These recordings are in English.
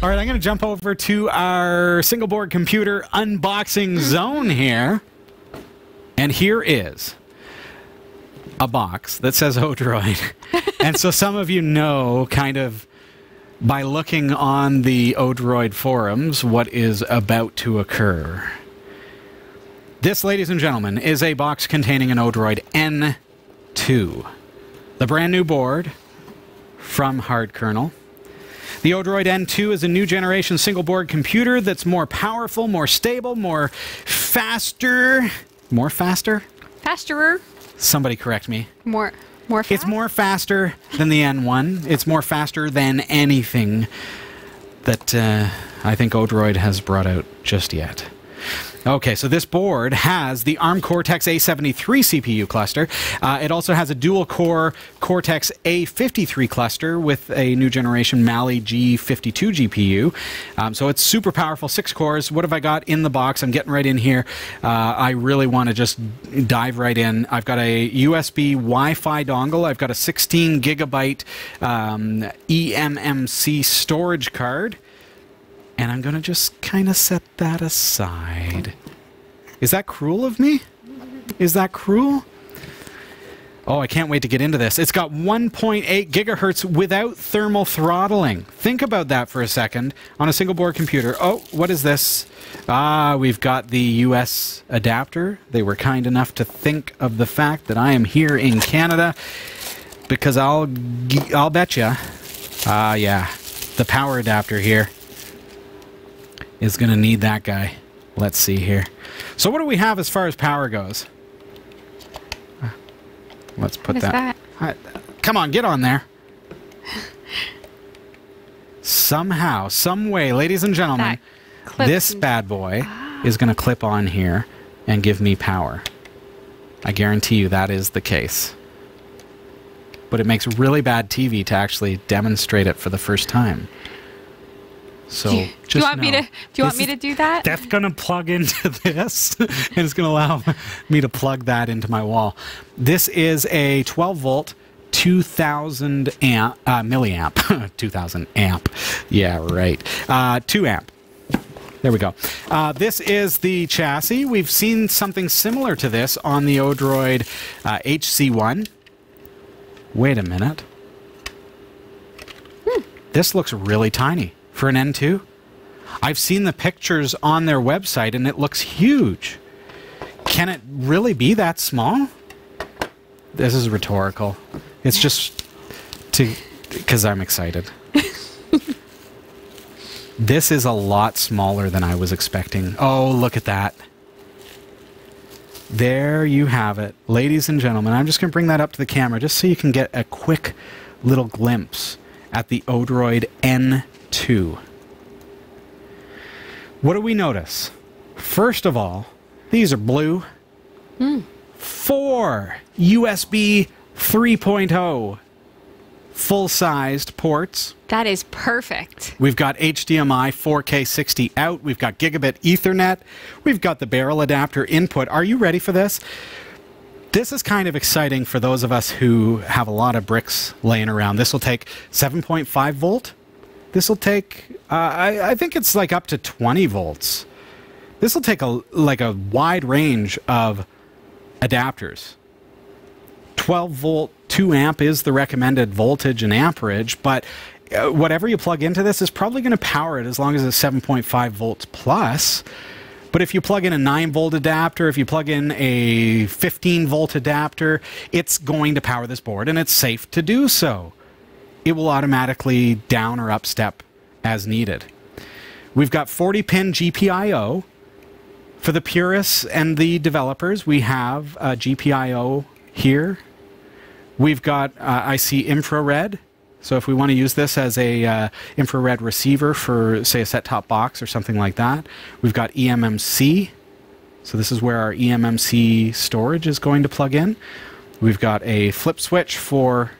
All right, I'm going to jump over to our single board computer unboxing zone here. And here is a box that says Odroid. and so some of you know kind of by looking on the Odroid forums what is about to occur. This, ladies and gentlemen, is a box containing an Odroid N2, the brand new board from Hardkernel. The Odroid N2 is a new generation single board computer that's more powerful, more stable, more faster. More faster? Fasterer. Somebody correct me. More. More fast? It's more faster than the N1. It's more faster than anything that uh, I think Odroid has brought out just yet. Okay, so this board has the ARM Cortex A73 CPU cluster. Uh, it also has a dual core Cortex A53 cluster with a new generation Mali G52 GPU. Um, so it's super powerful, six cores. What have I got in the box? I'm getting right in here. Uh, I really want to just dive right in. I've got a USB Wi Fi dongle, I've got a 16 gigabyte um, eMMC storage card. And I'm going to just kind of set that aside. Is that cruel of me? Is that cruel? Oh, I can't wait to get into this. It's got 1.8 gigahertz without thermal throttling. Think about that for a second on a single board computer. Oh, what is this? Ah, we've got the US adapter. They were kind enough to think of the fact that I am here in Canada because I'll I'll bet you. Ah, yeah. The power adapter here is going to need that guy. Let's see here. So what do we have as far as power goes? Let's put What is that. I- come on, get on there. Somehow, some way, ladies and gentlemen, this bad boy ah. is going to clip on here and give me power. I guarantee you that is the case. But it makes really bad TV to actually demonstrate it for the first time. So Do you, just do you want me to? Do you want me to do that? that's going to plug into this and it's going to allow me to plug that into my wall. This is a 12 volt 2000 amp, uh, milliamp, 2000 amp. Yeah, right. Uh, 2 amp. There we go. Uh, this is the chassis. We've seen something similar to this on the Odroid uh, HC1. Wait a minute. This looks really tiny for an N2. I've seen the pictures on their website and it looks huge. Can it really be that small? This is rhetorical. It's just to because I'm excited. this is a lot smaller than I was expecting. Oh, look at that. There you have it. Ladies and gentlemen, I'm just going to bring that up to the camera just so you can get a quick little glimpse at the Odroid N2. What do we notice? First of all, these are blue. Hmm. Four USB 3.0 full sized ports. that is perfect. We've got HDMI 4K 60 out. We've got gigabit Ethernet. We've got the barrel adapter input. Are you ready for this? This is kind of exciting for those of us who have a lot of bricks laying around. This will take 7.5 volt. This will take, uh, I, I think it's like up to 20 volts. This will take a like a wide range of adapters. 12 volt 2 amp is the recommended voltage and amperage but uh, whatever you plug into this is probably going to power it as long as it's 7.5 volts plus but if you plug in a 9 volt adapter if you plug in a 15 volt adapter it's going to power this board and it's safe to do so it will automatically down or up step as needed we've got 40 pin gpio for the purists and the developers, we have GPIO here. We've got, uh, I infrared. So if we want to use this as a uh, infrared receiver for, say, a set-top box or something like that, we've got eMMC. So this is where our eMMC storage is going to plug in. We've got a flip switch for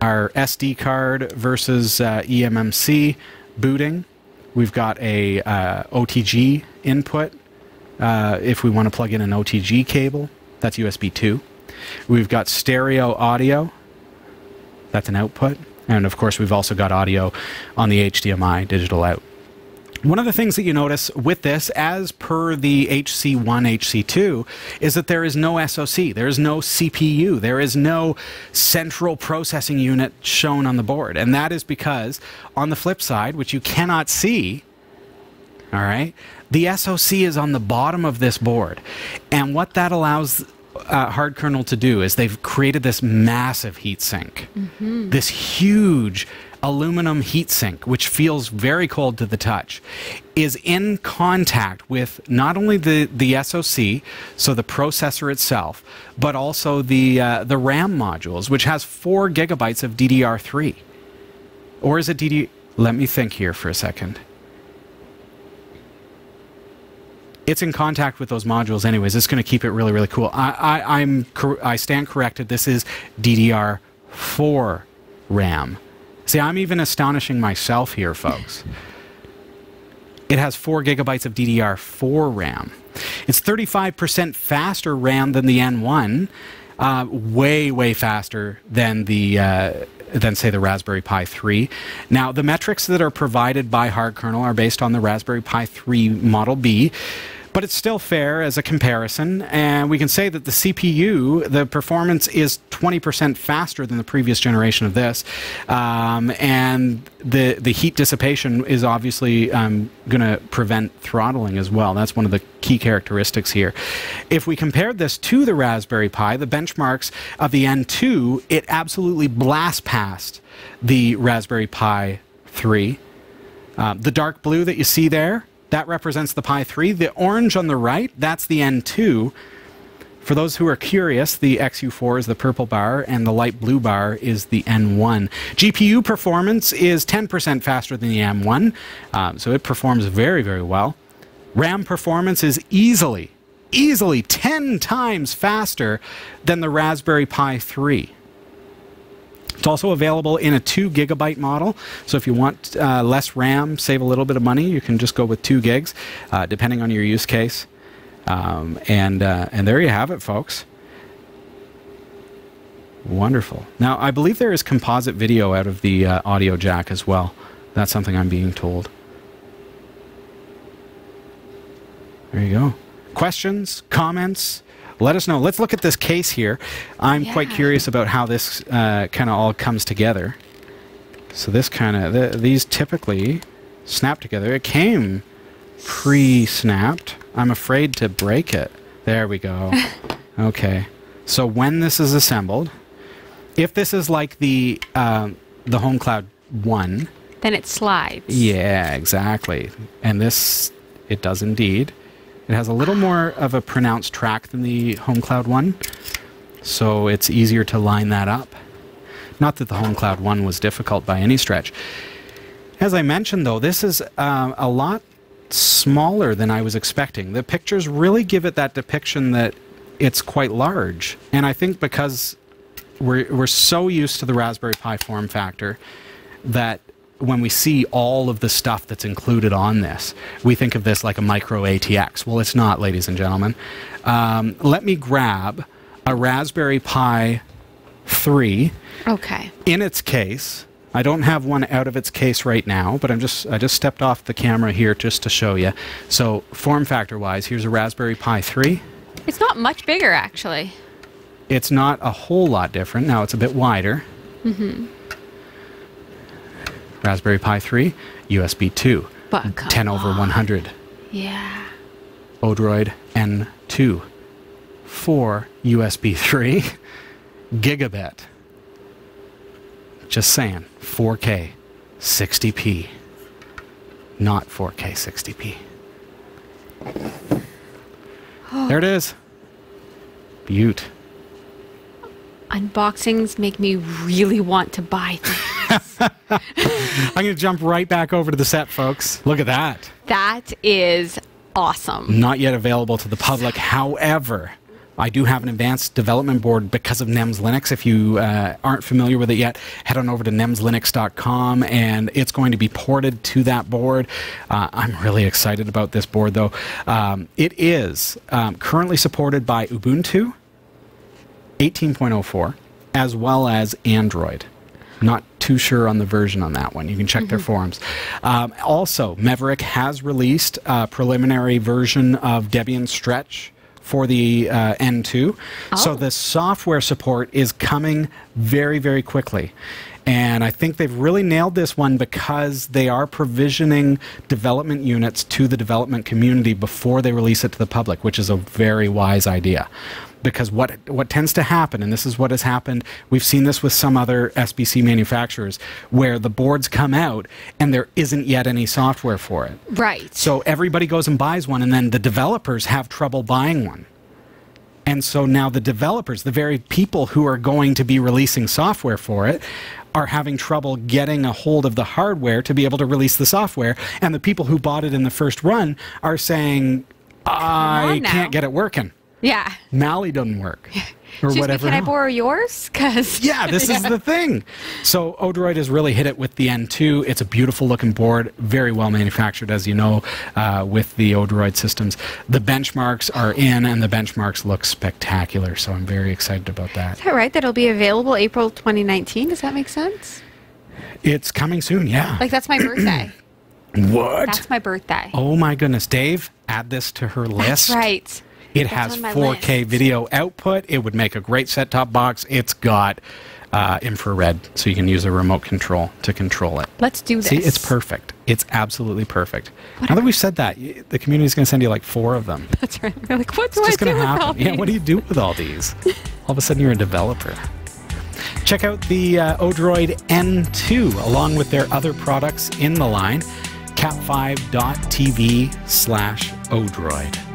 our SD card versus uh, eMMC booting. We've got a uh, OTG input uh, if we want to plug in an OTG cable. That's USB 2. We've got stereo audio. That's an output. And of course, we've also got audio on the HDMI digital out. One of the things that you notice with this, as per the HC1, HC2, is that there is no SoC, there is no CPU, there is no central processing unit shown on the board. And that is because, on the flip side, which you cannot see, all right, the SoC is on the bottom of this board. And what that allows uh, Hardkernel to do is they've created this massive heat sink, mm-hmm. this huge aluminum heatsink, which feels very cold to the touch, is in contact with not only the, the SoC, so the processor itself, but also the, uh, the RAM modules, which has four gigabytes of DDR3. Or is it DD? Let me think here for a second. It's in contact with those modules, anyways. It's going to keep it really, really cool. I, I, I'm I stand corrected. This is DDR4 RAM. See, I'm even astonishing myself here, folks. It has 4 gigabytes of DDR4 RAM. It's 35% faster RAM than the N1, uh, way, way faster than the. Uh, than say the Raspberry Pi 3. Now, the metrics that are provided by Hardkernel are based on the Raspberry Pi 3 Model B, but it's still fair as a comparison. And we can say that the CPU, the performance is 20% faster than the previous generation of this. Um, and the, the heat dissipation is obviously um, going to prevent throttling as well. That's one of the key characteristics here. If we compared this to the Raspberry Pi, the benchmarks of the N2, it absolutely blasts past the Raspberry Pi 3. Um, the dark blue that you see there, that represents the Pi 3. The orange on the right, that's the N2. For those who are curious, the XU4 is the purple bar and the light blue bar is the N1. GPU performance is 10% faster than the N1, um, so it performs very, very well. RAM performance is easily, easily 10 times faster than the Raspberry Pi 3. It's also available in a 2 gigabyte model. So if you want uh, less RAM, save a little bit of money, you can just go with 2 gigs, uh, depending on your use case. Um, and, uh, and there you have it, folks. Wonderful. Now, I believe there is composite video out of the uh, audio jack as well. That's something I'm being told. There you go. Questions, comments, let us know. Let's look at this case here. I'm yeah. quite curious about how this uh, kind of all comes together. So this kind of, th these typically snap together. It came pre-snapped. I'm afraid to break it. There we go. okay. So when this is assembled, if this is like the uh, the Home Cloud 1, then it slides. Yeah, exactly. And this, it does indeed. It has a little more of a pronounced track than the Home Cloud one, so it's easier to line that up. Not that the Home Cloud one was difficult by any stretch. As I mentioned, though, this is uh, a lot smaller than I was expecting. The pictures really give it that depiction that it's quite large. And I think because we're, we're so used to the Raspberry Pi form factor that when we see all of the stuff that's included on this, we think of this like a micro ATX. Well, it's not, ladies and gentlemen. Um, let me grab a Raspberry Pi 3. Okay. In its case, I don't have one out of its case right now, but I'm just I just stepped off the camera here just to show you. So form factor wise, here's a Raspberry Pi 3. It's not much bigger actually. It's not a whole lot different. Now it's a bit wider. Mm-hmm. Raspberry Pi 3, USB 2, but 10 over 100. Yeah. Odroid N2, 4 USB 3, gigabit. Just saying, 4K, 60p, not 4K, 60p. there it is. Butte. Unboxings make me really want to buy things. I'm going to jump right back over to the set, folks. Look at that. That is awesome. Not yet available to the public. However, I do have an advanced development board because of NEMS Linux. If you uh, aren't familiar with it yet, head on over to nemslinux.com and it's going to be ported to that board. Uh, I'm really excited about this board though. Um, it is um, currently supported by Ubuntu 18.04 as well as Android. Not too sure on the version on that one. You can check their forums. Um, also, Meveric has released a preliminary version of Debian Stretch for the uh, N2. So Oh. the software support is coming very, very quickly. And I think they've really nailed this one because they are provisioning development units to the development community before they release it to the public, which is a very wise idea. Because what what tends to happen, and this is what has happened, we've seen this with some other SBC manufacturers, where the boards come out and there isn't yet any software for it. Right. So everybody goes and buys one, and then the developers have trouble buying one. And so now the developers, the very people who are going to be releasing software for it, are having trouble getting a hold of the hardware to be able to release the software. And the people who bought it in the first run are saying, I can't get it working. Yeah. Mali doesn't work. Or Excuse me, whatever. can I borrow yours? Because Yeah, this is the thing. So Odroid has really hit it with the N2. It's a beautiful looking board, very well manufactured, as you know, uh, with the Odroid systems. The benchmarks are in, and the benchmarks look spectacular. So I'm very excited about that. Is that right? That'll be available April 2019. Does that make sense? It's coming soon. Yeah. Like that's my birthday. what? That's my birthday. oh my goodness, Dave! Add this to her list. That's right. It That's has 4K list. video output. It would make a great set-top box. It's got uh, infrared, so you can use a remote control to control it. Let's do this. See, it's perfect. It's absolutely perfect. Now that we've said that, the is going to send you like four of them. That's right. We're like, what do just I do going to with all happen. Yeah, what do you do with all these? All of a sudden, you're a developer. Check out the uh, Odroid N2 along with their other products in the line. Cat5.tv slash Odroid.